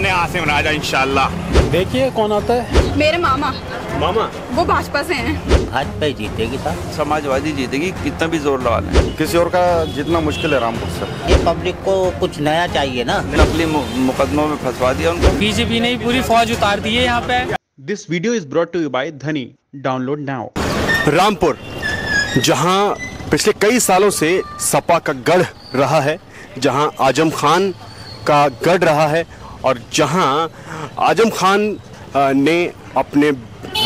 ने आसिम राजा इंशाल्लाह। देखिए कौन आता है। मेरे मामा। मामा? वो भाजपा से हैं। भाजपा ही जीतेगी साहब। समाजवादी जीतेगी कितना भी ज़ोर लगा लें किसी और का जितना मुश्किल है रामपुर से। ये पब्लिक को कुछ नया चाहिए ना। नकली मुकदमों में फंसवा दिया उनको। बीजेपी ने पूरी फौज उतार दी है यहाँ पे। This video is brought to you by Dhani. Download now. Rampur जहाँ पिछले कई सालों से सपा का गढ़ रहा है जहाँ आज़म खान का गढ़ रहा है और जहाँ आज़म खान ने अपने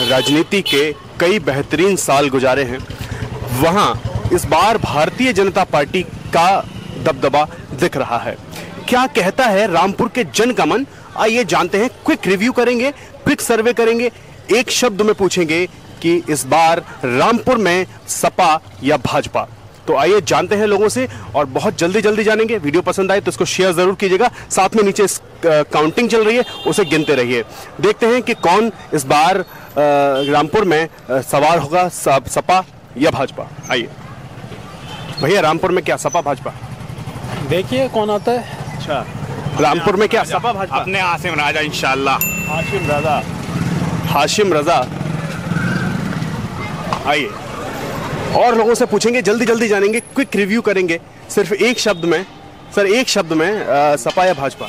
राजनीति के कई बेहतरीन साल गुजारे हैं, वहाँ इस बार भारतीय जनता पार्टी का दबदबा दिख रहा है। क्या कहता है रामपुर के जन का मन? आइए जानते हैं, क्विक रिव्यू करेंगे, क्विक सर्वे करेंगे, एक शब्द में पूछेंगे कि इस बार रामपुर में सपा या भाजपा? तो आइए जानते हैं लोगों से और बहुत जल्दी जल्दी जानेंगे। वीडियो पसंद आए तो इसको शेयर ज़रूर कीजिएगा। साथ में नीचे काउंटिंग चल रही है उसे गिनते रहिए। देखते हैं कि कौन इस बार रामपुर में सवार होगा सपा या भाजपा? आइए। भैया रामपुर में क्या सपा भाजपा? देखिए कौन आता है। अच्छा। रामपुर में क्या सपा भाजपा? अपने आसिम राजा इंशाल्लाह। हाशिम रजा। हाशिम रजा। आइए। और लोगों से पूछेंगे जल्दी जल्दी जानेंगे क्विक रिव्यू करेंगे। सिर्फ़ एक शब्द में सर एक शब्द में अ, सपा या भाजपा?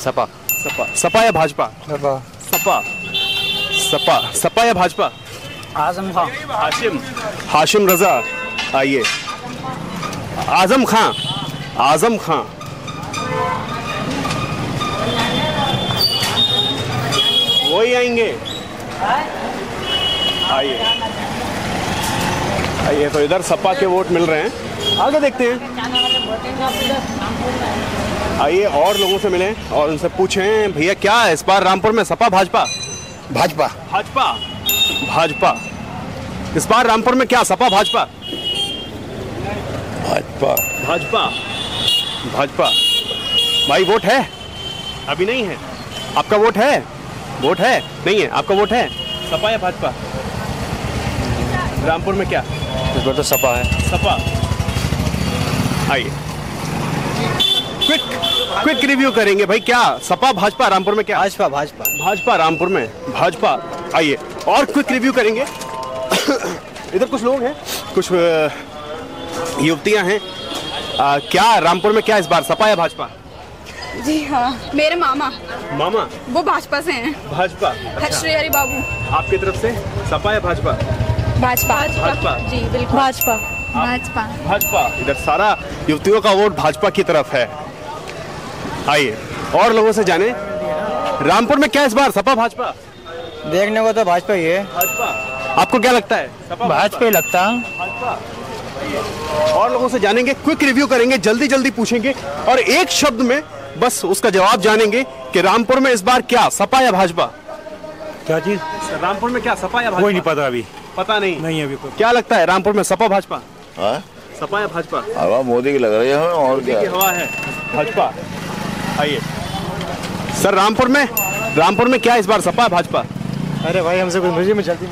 सपा। सपा। सपा या भाजपा? सपा। सपा। सपा। सपा या भाजपा? आज़म खान हाशिम। हाशिम रजा। आइए। आज़म खां। आज़म खां। वही आएँगे। आइए। आइए तो इधर सपा के वोट मिल रहे हैं। आगे देखते हैं। आइए और लोगों से मिलें और उनसे पूछें भैया क्या है इस बार रामपुर में सपा भाजपा? भाजपा। भाजपा। भाजपा। इस बार रामपुर में क्या सपा भाजपा? भाजपा। भाजपा। भाजपा। भाई वोट है? अभी नहीं है। आपका वोट है? वोट है? नहीं है। आपका वोट है? सपा या भाजपा? रामपुर में क्या? इस बार तो सपा है। सपा। आइए। क्विक क्विक रिव्यू करेंगे भाई क्या? सपा भाजपा रामपुर में क्या? भाजपा भाजपा। भाजपा रामपुर में? भाजपा। आइए और क्विक रिव्यू करेंगे। इधर कुछ लोग हैं कुछ युवतियाँ हैं। अ, क्या रामपुर में क्या इस बार सपा या भाजपा? जी हाँ मेरे मामा। मामा? वो भाजपा से हैं। भाजपा। श्री हरि बाबू आपकी तरफ़ से सपा या भाजपा? भाजपा। भाजपा। जी बिल्कुल। भाजपा। भाजपा। भाजपा। इधर सारा युवतियों का वोट भाजपा की तरफ़ है। आइए और लोगों से जाने। रामपुर में क्या इस बार? सपा भाजपा? देखने को तो भाजपा ही है। भाजपा। आपको क्या लगता है? भाजपा? ही लगता। और लोगों से जानेंगे क्विक रिव्यू करेंगे जल्दी जल्दी पूछेंगे और एक शब्द में बस उसका जवाब जानेंगे कि रामपुर में इस बार क्या सपा या भाजपा? क्या चीज़? रामपुर में क्या सपा या भाजपा? कोई नहीं पता अभी। पता नहीं। नहीं अभी कोई क्या लगता है रामपुर में सपा भाजपा? हाँ? सपा या भाजपा? हवा मोदी की लग रही है और मोदी की क्या हवा है। भाजपा। आइए। सर रामपुर में? रामपुर में क्या इस बार सपा भाजपा? अरे भाई हमसे कुछ मर्ज़ी में चलती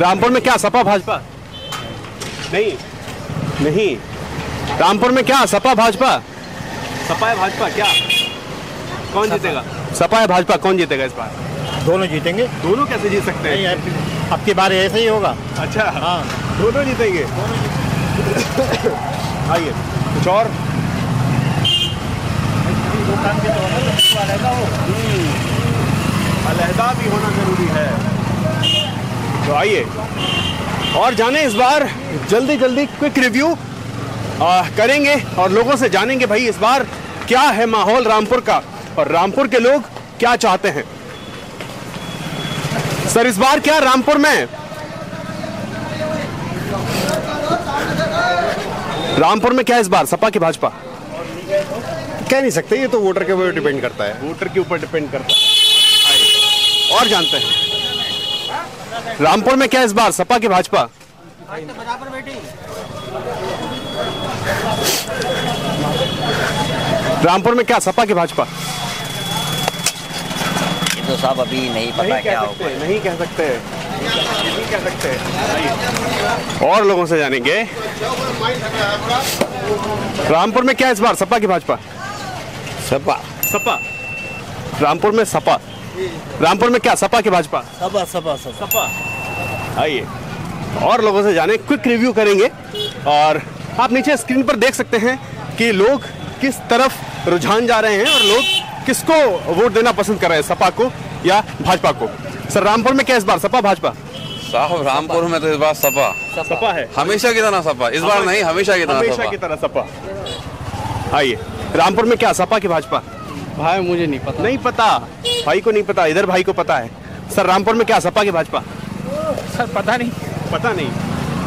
रामपुर में क्या सपा भाजपा? नहीं। नहीं। रामपुर में क्या सपा भाजपा? सपा या भाजपा क्या? कौन जीतेगा? सपा या भाजपा कौन जीतेगा इस बार? दोनों जीतेंगे। दोनों कैसे जीत सकते हैं? अब की बार ऐसा ही होगा। अच्छा हाँ। दोनों जीतेंगे। आइए कुछ और? हम्म, अलहदा भी होना ज़रूरी है। तो आइए और जाने इस बार जल्दी जल्दी क्विक रिव्यू करेंगे और लोगों से जानेंगे भाई इस बार क्या है माहौल रामपुर का। और रामपुर के लोग क्या चाहते हैं? सर इस बार क्या रामपुर में? रामपुर में क्या इस बार? सपा की भाजपा? कह नहीं सकते ये तो वोटर के ऊपर डिपेंड करता है। वोटर के ऊपर डिपेंड करता है। और जानते हैं। रामपुर में क्या इस बार? सपा की भाजपा? रामपुर में क्या? सपा की भाजपा? तो सब अभी नहीं पता नहीं क्या होगा। नहीं कह सकते नहीं कह सकते। और लोगों से जानेंगे। रामपुर में क्या इस बार? सपा की भाजपा? सपा। सपा। रामपुर में सपा। रामपुर में क्या? सपा की भाजपा। सपा सपा सपा। सपा। आइए। और लोगों से जाने क्विक रिव्यू करेंगे। और आप नीचे स्क्रीन पर देख सकते हैं कि लोग किस तरफ़ रुझान जा रहे हैं और लोग किसको वोट देना पसंद कर रहे हैं सपा को या भाजपा को? सर रामपुर में क्या इस बार सपा भाजपा? साहब रामपुर में तो इस बार सपा। सपा है। हमेशा की तरह सपा इस बार नहीं हमेशा की तरह हमेशा की तरह सपा। आइए रामपुर में क्या सपा की भाजपा? भाई मुझे नहीं पता। नहीं पता भाई को नहीं पता इधर भाई को पता है। सर रामपुर में क्या सपा की भाजपा? सर पता नहीं। पता नहीं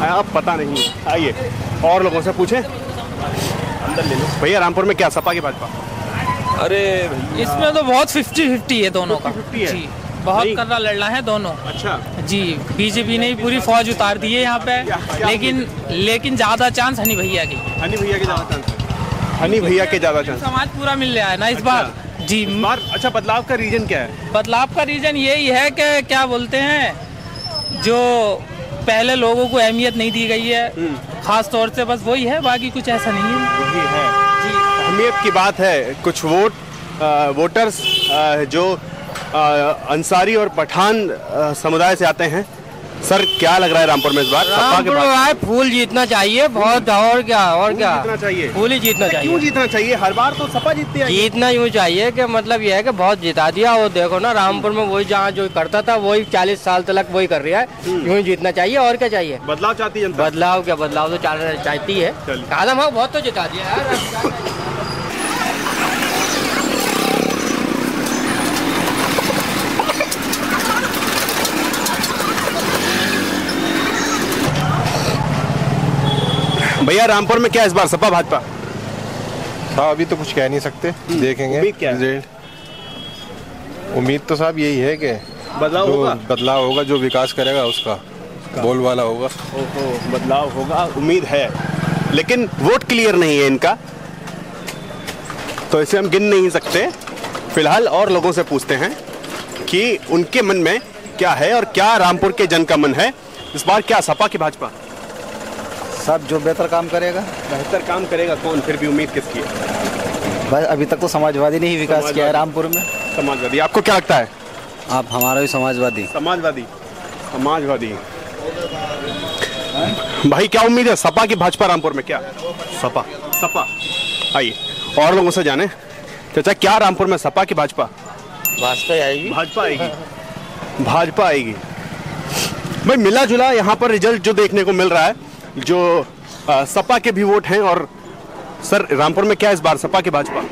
आप पता नहीं। आइए और लोगों से पूछें। अंदर ले लो। भैया रामपुर में क्या सपा की भाजपा? अरे इसमें तो बहुत फिफ्टी फिफ्टी है दोनों का। जी बहुत। करना लड़ना है दोनों। अच्छा। जी बीजेपी ने ही पूरी फौज उतार दी है यहाँ पे। लेकिन लेकिन ज़्यादा चांस हनी भैया की। हनी भैया के ज़्यादा चांस हनी भैया के ज़्यादा चांस समाज पूरा मिल रहा है ना इस बार। जी। बार अच्छा बदलाव का रीजन क्या है? बदलाव का रीजन यही है कि क्या बोलते हैं जो पहले लोगों को अहमियत नहीं दी गई है खास तौर से बस वही है बाकी कुछ ऐसा नहीं है। है। अहमियत की बात है। कुछ वोट वोटर्स जो अंसारी और पठान समुदाय से आते हैं। सर क्या लग रहा है रामपुर में इस बार? के बाद फूल जीतना चाहिए बहुत और क्या और क्या? जीतना चाहिए। फूल ही जीतना चाहिए क्यों जीतना चाहिए? हर बार तो सपा जीतती है। जीतना यूँ चाहिए कि मतलब ये है कि बहुत जिता दिया। वो देखो ना रामपुर में वही जहाँ जो करता था वही चालीस साल तक वही कर रहा है। यूँ ही जीतना चाहिए और क्या चाहिए? बदलाव चाहती है बदलाव क्या? बदलाव तो चाहती है। कादम हाँ बहुत तो जिता दिया यार। भैया रामपुर में क्या इस बार सपा भाजपा? हाँ अभी तो कुछ कह नहीं सकते। देखेंगे। उम्मीद रिज़ल्ट उम्मीद तो साहब यही है कि बदलाव होगा? बदलाव होगा जो विकास करेगा उसका। बोल वाला होगा। ओहो बदलाव होगा उम्मीद है। लेकिन वोट क्लियर नहीं है इनका। तो इसे हम गिन नहीं सकते। फ़िलहाल और लोगों से पूछते हैं कि उनके मन में क्या है और क्या रामपुर के जन का मन है। इस बार क्या सपा की भाजपा? सब जो बेहतर काम करेगा? बेहतर काम करेगा कौन? फिर भी उम्मीद किसकी है? बस अभी तक तो समाजवादी ने ही विकास किया है रामपुर में। समाजवादी। आपको क्या लगता है? आप हमारा भी समाजवादी। समाजवादी। समाजवादी। भाई क्या उम्मीद है? सपा की भाजपा रामपुर में क्या? सपा। सपा। आइए और लोगों से जाने। चाचा क्या रामपुर में सपा की भाजपा? भाजपा आएगी। भाजपा आएगी। भाजपा आएगी। भाई मिला जुला यहाँ पर रिज़ल्ट जो देखने को मिल रहा है जो सपा के भी वोट हैं और सर रामपुर में क्या इस बार सपा के भाजपा?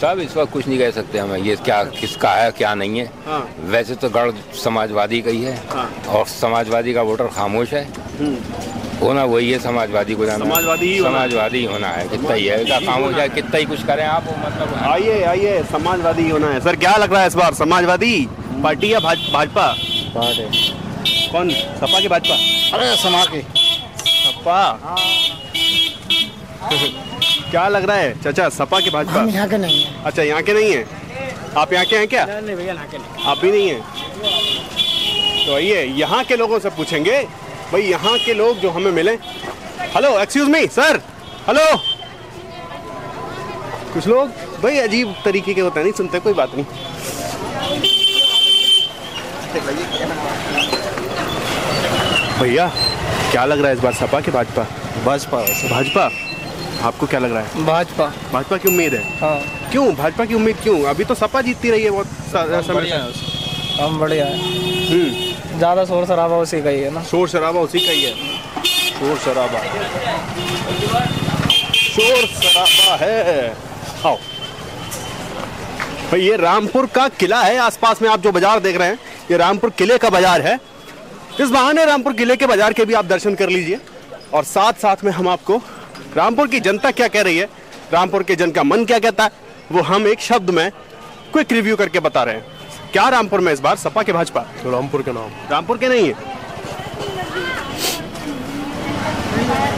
साहब इस वक्त कुछ नहीं कह सकते हम ये क्या किसका है क्या नहीं है। हाँ। वैसे तो गढ़ समाजवादी का ही है हाँ। और समाजवादी का वोटर खामोश है। होना वही है समाजवादी को जाना। समाजवादी ही समाजवादी ही होना है कितना ही है क्या खामोश है कितना ही कुछ करें आप मतलब आइए आइए समाजवादी ही होना है। सर क्या लग रहा है इस बार समाजवादी पार्टी या भाजपा? कौन सपा की भाजपा? अरे समा के। सपा। क्या लग रहा है चाचा सपा की भाजपा? यहाँ के नहीं है। अच्छा यहाँ के नहीं है? आप यहाँ के हैं क्या? नहीं भैया यहाँ के नहीं। आप भी नहीं हैं? तो आइए यहाँ के लोगों से पूछेंगे भाई यहाँ के लोग जो हमें मिले। Hello excuse me sir hello कुछ लोग भाई अजीब तरीके के होते हैं नहीं सुनते कोई बात नहीं। भैया क्या लग रहा है इस बार सपा की भाजपा? भाजपा। भाजपा? आपको क्या लग रहा है? भाजपा। भाजपा की उम्मीद है? हाँ। क्यों? भाजपा की उम्मीद क्यों? अभी तो सपा जीतती रही है बहुत समय हम बढ़िया है। हम्म, ज़्यादा शोर शराबा उसी का ही है ना? शोर शराबा उसी का ही है। शोर शराबा। शोर शराबा है। आओ। भाई ये रामपुर का किला है आसपास में आप जो बाज़ार देख रहे हैं ये रामपुर किले का बाज़ार है। इस बहाने रामपुर किले के बाज़ार के भी आप दर्शन कर लीजिए। और साथ साथ में हम आपको रामपुर की जनता क्या कह रही है रामपुर के जन का मन क्या कहता है वो हम एक शब्द में क्विक रिव्यू करके बता रहे हैं। क्या रामपुर में इस बार सपा के भाजपा? रामपुर के नाम। रामपुर के नहीं है।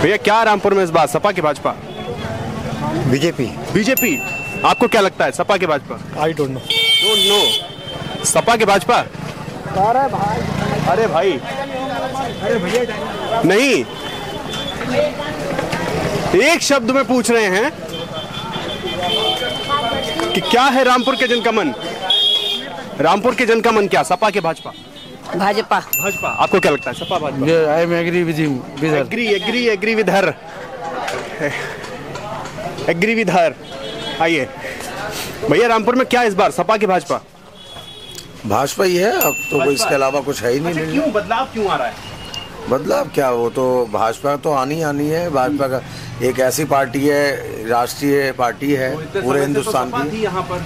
भैया क्या रामपुर में इस बार सपा की भाजपा? बीजेपी। बीजेपी। आपको क्या लगता है सपा के Bhajpa? I don't know don't know Sapa के भाजपा? अरे भाई। अरे भैया नहीं। एक शब्द में पूछ रहे हैं कि क्या है रामपुर के जन का मन रामपुर के जन का मन क्या? सपा के भाजपा? भाजपा। भाजपा। आपको क्या लगता है? Sapa Bhajpa? I am agree with him agree agree agree with her agree with her आइए। भैया रामपुर में क्या इस बार? सपा के भाजपा? भाजपा ही है अब तो कोई इसके अलावा कुछ है ही नहीं अच्छा, क्यों? बदलाव क्यों आ रहा है? बदलाव क्या वो तो भाजपा तो आनी ही आनी है। भाजपा का एक ऐसी पार्टी है राष्ट्रीय पार्टी है पूरे हिंदुस्तान तो की। थी यहाँ पर।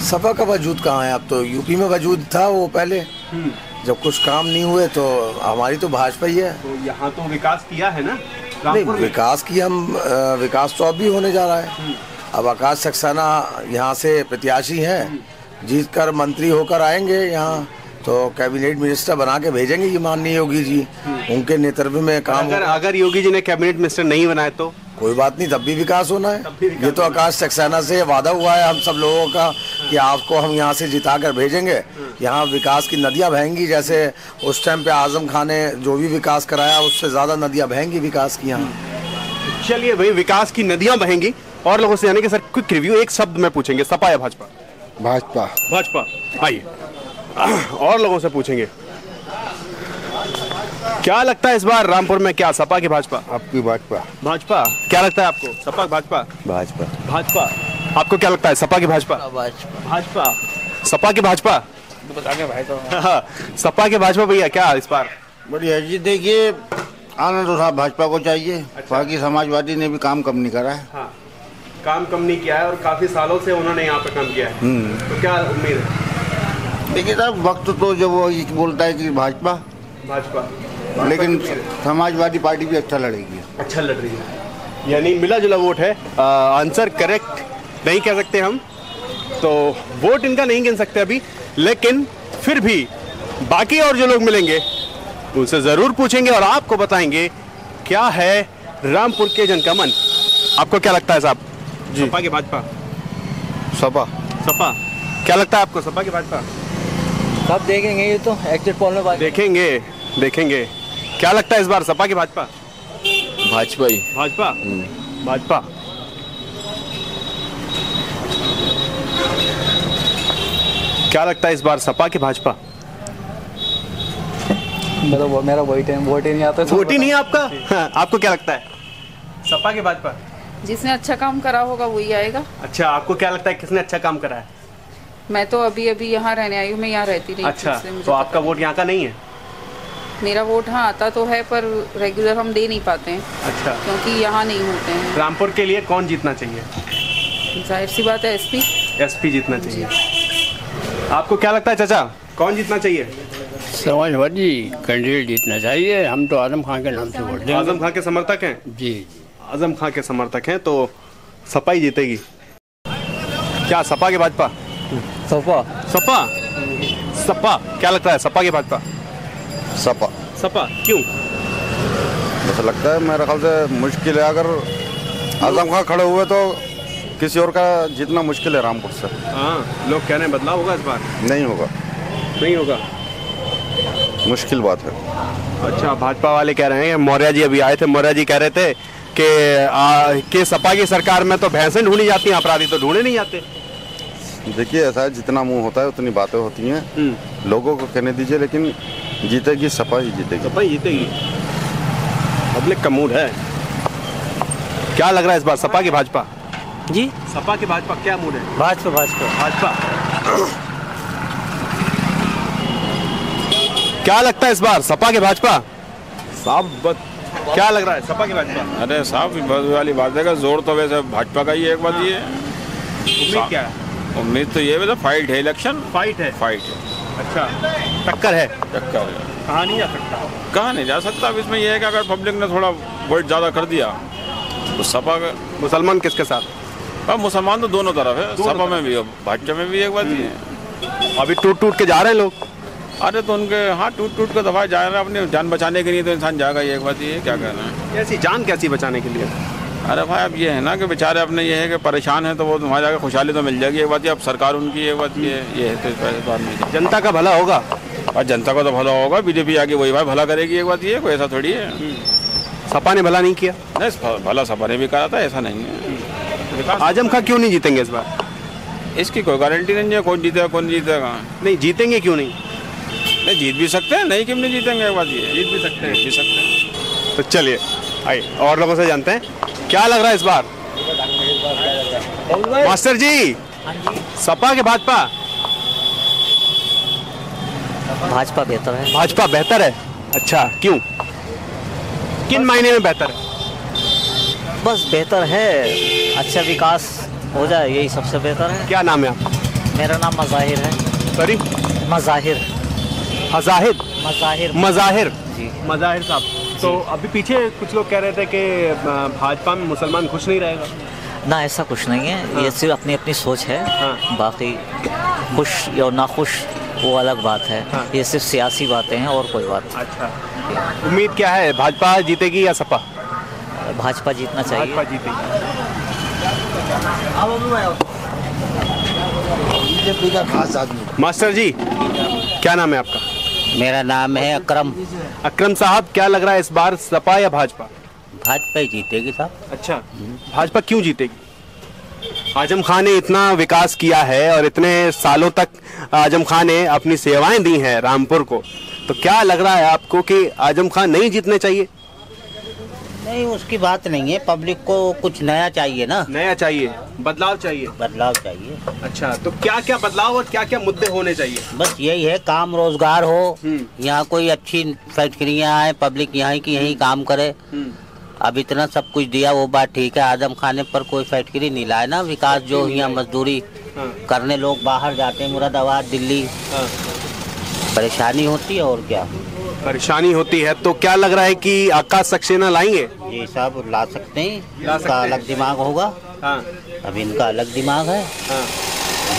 सपा का वजूद कहाँ है? अब तो यूपी में वजूद था वो पहले। हम्म। जब कुछ काम नहीं हुए तो हमारी तो भाजपा ही है। तो यहाँ तो विकास किया है ना? नहीं विकास की हम विकास तो अब भी होने जा रहा है। हम्म। अब आकाश सक्सेना यहाँ से प्रत्याशी हैं। जीत कर मंत्री होकर आएँगे यहाँ तो कैबिनेट मिनिस्टर बना के भेजेंगे ये माननीय योगी जी। उनके नेतृत्व में काम अगर अगर योगी जी ने कैबिनेट मिनिस्टर नहीं बनाए तो? कोई बात नहीं तब भी विकास होना है। विकास ये तो आकाश सक्सेना से वादा हुआ है हम सब लोगों का कि आपको हम यहाँ से जिता कर भेजेंगे। यहाँ विकास की नदियाँ बहेंगी जैसे उस टाइम पे आज़म खान ने जो भी विकास कराया उससे ज़्यादा नदियाँ बहेंगी विकास की यहाँ। चलिए भाई विकास की नदियाँ बहेंगी। और लोगों से यानी कि सर क्विक रिव्यू एक शब्द में पूछेंगे सपा या भाजपा? भाजपा। भाजपा। आइए। और लोगों से पूछेंगे। क्या लगता है इस बार रामपुर में क्या? सपा की भाजपा? आपकी भाजपा। भाजपा। क्या लगता है आपको? सपा भाजपा? भाजपा। भाजपा। आपको क्या लगता है? सपा की भाजपा? भाजपा। सपा की भाजपा? हाँ, सपा के भाजपा भैया क्या इस बार? बढ़िया जी। देखिए आनंद तो साहब भाजपा को चाहिए। बाकी समाजवादी ने भी काम कम नहीं करा है। हाँ। काम कम नहीं किया है और काफ़ी सालों से उन्होंने यहाँ पे काम किया है। तो क्या उम्मीद है? देखिए साहब वक्त तो जब वो ये बोलता है कि भाजपा। भाजपा। लेकिन समाजवादी पार्टी भी अच्छा लड़ेगी। अच्छा लड़ रही है। यानी मिला जुला वोट है। आ, आंसर करेक्ट नहीं कह सकते हम। तो वोट इनका नहीं गिन सकते अभी। लेकिन फिर भी बाकी और जो लोग मिलेंगे उनसे ज़रूर पूछेंगे और आपको बताएँगे क्या है रामपुर के जन का मन। आपको क्या लगता है साहब? सपा के भाजपा। सपा। सपा। क्या लगता है आपको सपा की भाजपा। सब देखेंगे ये तो एग्जिट पोल में देखेंगे देखेंगे। क्या लगता है इस बार सपा की भाजपा? भाजपा ही। भाजपा। भाजपा। क्या लगता है इस बार सपा की भाजपा? मेरा वो- मेरा वोट है वोट ही नहीं आता तो वोट ही नहीं है आपका? हाँ, आपको क्या लगता है? सपा की भाजपा। जिसने अच्छा काम करा होगा वही आएगा। अच्छा आपको क्या लगता है किसने अच्छा काम करा है? मैं तो अभी अभी यहाँ रहने आई हूँ मैं यहाँ रहती नहीं अच्छा तो आपका वोट यहाँ का नहीं है? मेरा वोट हाँ आता तो है पर रेगुलर हम दे नहीं पाते हैं अच्छा। क्योंकि यहाँ नहीं होते हैं। रामपुर के लिए कौन जीतना चाहिए? ज़ाहिर सी बात है एसपी एसपी जीतना चाहिए। आपको क्या लगता है चाचा कौन जीतना चाहिए? समाजवादी कैंडिडेट जीतना चाहिए। हम तो आज़म खान के नाम से वोट आज़म खान के समर्थक हैं? जी। आज़म खां के समर्थक हैं तो सपा ही जीतेगी। क्या सपा के भाजपा? सपा। सपा? सपा। क्या लगता है सपा की भाजपा? सपा। सपा। क्यों? ऐसा लगता है मेरे ख्याल से मुश्किल है। अगर आज़म खां खड़े हुए तो किसी और का जीतना मुश्किल है रामपुर से। हाँ लोग कह रहे हैं बदलाव होगा इस बार? नहीं होगा। नहीं होगा? मुश्किल बात है। अच्छा भाजपा वाले कह रहे हैं मौर्य जी अभी आए थे मौर्य जी कह रहे थे कि आ, कि सपा की सरकार में तो भैंसें ढूंढी जाती हैं अपराधी तो ढूंढे नहीं जाते। देखिए ऐसा है जितना मुँह होता है उतनी बातें होती हैं। लोगों को कहने दीजिए लेकिन जीतेगी सपा ही जीतेगी। सपा ही जीतेगी। पब्लिक का मूड है। क्या लग रहा है इस बार सपा की भाजपा? जी? सपा की भाजपा क्या मूड है? भाजपा भाजपा। भाजपा। क्या लगता है इस बार सपा के भाजपा? साहब क्या लग रहा है? सपा की भाजपा? अरे बस वाली बात है ज़ोर तो वैसे भाजपा का ही एक बात ये। उम्मीद क्या है? उम्मीद तो ये वैसे फाइट है इलेक्शन फाइट है? फाइट है। अच्छा। टक्कर है? टक्कर है। कहा नहीं जा सकता? कहा नहीं जा सकता? अब इसमें यह है कि अगर पब्लिक ने थोड़ा वोट ज़्यादा कर दिया तो सपा का मुसलमान किसके साथ? अब मुसलमान तो दोनों तरफ़ है। सपा में भी और भाजपा में भी एक बात ये है। अभी टूट टूट के जा रहे हैं लोग। अरे तो उनके हाँ टूट टूट के दफ़ा जा रहे हैं अपनी जान बचाने के लिए तो इंसान जाएगा ये एक बात ये है, क्या कहना है? ऐसी जान कैसी बचाने के लिए? अरे भाई अब ये है ना कि बेचारे अपने ये है कि परेशान है तो वो वहाँ जाकर खुशहाली तो मिल जाएगी एक बात ये अब सरकार उनकी एक बात ये ये है तो इस बात नहीं जनता का भला होगा? और जनता का तो भला होगा बीजेपी आगे वही भाई भला करेगी एक बात ये कोई ऐसा थोड़ी है? सपा ने भला नहीं किया? नहीं भला सपा ने भी करा था ऐसा नहीं है। आज़म खां क्यों नहीं जीतेंगे इस बार? इसकी कोई गारंटी नहीं है कौन जीतेगा कौन जीतेगा? नहीं जीतेंगे क्यों नहीं? नहीं जीत भी सकते हैं नहीं क्यों नहीं जीतेंगे एक बात ये जीत भी सकते हैं। जीत भी सकते हैं। तो चलिए आइए और लोगों से जानते हैं। क्या लग रहा है इस बार? मास्टर जी सपा के भाजपा? भाजपा बेहतर है। भाजपा बेहतर है? अच्छा क्यों? किन मायने में बेहतर है? बस बेहतर है अच्छा विकास हो जाए यही सबसे बेहतर है। क्या नाम है आपका? मेरा नाम मज़ाहिर है। सॉरी? मज़ाहिर। हजाहिद मज़ाहिर। मज़ाहिर। जी। मज़ाहिर साहब। तो अभी पीछे कुछ लोग कह रहे थे कि भाजपा में मुसलमान खुश नहीं रहेगा। ना ऐसा कुछ नहीं है। हाँ। ये सिर्फ़ अपनी अपनी सोच है। हाँ। बाकी खुश या नाखुश वो अलग बात है। हाँ। ये सिर्फ़ सियासी बातें हैं और कोई बात अच्छा। उम्मीद क्या है भाजपा जीतेगी या सपा? भाजपा जीतना चाहिए। भाजपा जीतेगी। मास्टर जी क्या नाम है आपका? मेरा नाम है अक्रम। अक्रम साहब क्या लग रहा है इस बार सपा या भाजपा? भाजपा ही जीतेगी साहब। अच्छा भाजपा क्यों जीतेगी? आज़म खान ने इतना विकास किया है और इतने सालों तक आज़म खान ने अपनी सेवाएँ दी हैं रामपुर को तो क्या लग रहा है आपको कि आज़म खान नहीं जीतने चाहिए? नहीं उसकी बात नहीं है। पब्लिक को कुछ नया चाहिए ना? नया चाहिए। बदलाव चाहिए। बदलाव चाहिए। अच्छा तो क्या क्या बदलाव और क्या क्या मुद्दे होने चाहिए? बस यही है काम रोज़गार हो हम्म। यहाँ कोई अच्छी फैक्ट्रियाँ आए पब्लिक यहाँ की यही काम करे। हम्म। अब इतना सब कुछ दिया वो बात ठीक है। आदम खाने पर कोई फैक्ट्री नहीं लाए ना विकास जो यहाँ मजदूरी हाँ। करने लोग बाहर जाते हैं मुरादाबाद दिल्ली। हाँ। परेशानी होती है और क्या? परेशानी होती है तो क्या लग रहा है कि आकाश सक्सेना लाएँगे? ये सब ला सकते हैं। ला इनका सकते हैं। अलग दिमाग होगा। हाँ। अब इनका अलग दिमाग है। हाँ।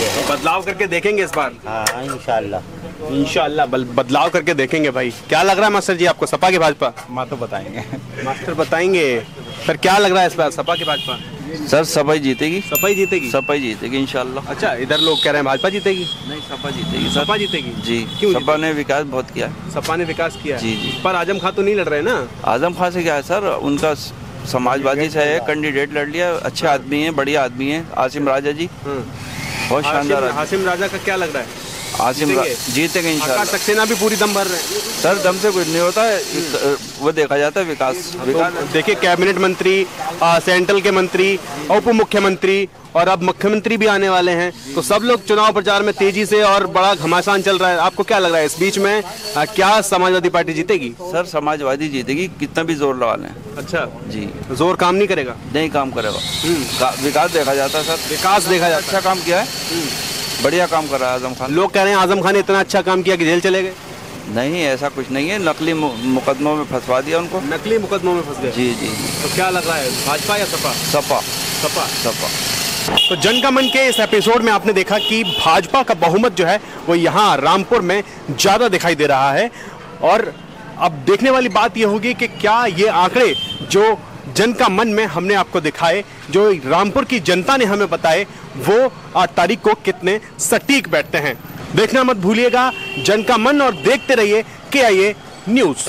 तो बदलाव करके देखेंगे इस बार? हाँ इंशाल्लाह। इंशाल्लाह बल- बदलाव करके देखेंगे भाई। क्या लग रहा है मास्टर जी आपको सपा के भाजपा? माँ तो बताएँगे। मास्टर बताएँगे। सर क्या लग रहा है इस बार सपा के भाजपा? सर सपा जीतेगी। ही जीतेगी? सपा जीतेगी इंशाल्लाह। अच्छा इधर लोग कह रहे हैं भाजपा जीतेगी? नहीं सपा जीतेगी सपा जीतेगी? जी क्यों सपा ने विकास बहुत किया सपा ने विकास किया जी, जी। पर आज़म खान तो नहीं लड़ रहे ना? आज़म खान से क्या है सर? उनका समाजवादी से है कैंडिडेट लड़ लिया अच्छे आदमी है बढ़िया आदमी है। आसिम राजा जी। बहुत शानदार। हाशिम राजा का क्या लग रहा है? आसिम जीतेंगे? इंशाल्लाह। सक्सेना भी पूरी दम भर रहे हैं। सर दम से कुछ नहीं होता है। वो देखा जाता है विकास विकास। तो देखिए कैबिनेट मंत्री आ, सेंट्रल के मंत्री उप मुख्यमंत्री और अब मुख्यमंत्री भी आने वाले हैं। तो सब लोग चुनाव प्रचार में तेज़ी से और बड़ा घमासान चल रहा है। आपको क्या लग रहा है इस बीच में आ, क्या समाजवादी पार्टी जीतेगी? सर समाजवादी जीतेगी कितना भी ज़ोर लगा लें। अच्छा। जी। ज़ोर काम नहीं करेगा? नहीं काम करेगा। का- विकास देखा जाता है सर। विकास देखा जाता अच्छा काम किया है। बढ़िया काम कर रहा है आज़म खान। लोग कह रहे हैं आज़म खान ने इतना अच्छा काम किया कि जेल चले गए। नहीं ऐसा कुछ नहीं है। नकली मुकदमों में फंसवा दिया उनको। नकली मुकदमों में फंस गए? जी जी। तो क्या लग रहा है भाजपा या सपा? सपा। सपा। सपा। तो जन का मन के इस एपिसोड में आपने देखा कि भाजपा का बहुमत जो है वो यहाँ रामपुर में ज़्यादा दिखाई दे रहा है। और अब देखने वाली बात यह होगी कि क्या ये आंकड़े जो जन का मन में हमने आपको दिखाए, जो रामपुर की जनता ने हमें बताए, वो आठ तारीख को कितने सटीक बैठते हैं। देखना मत भूलिएगा जन का मन और देखते रहिए के आई न्यूज़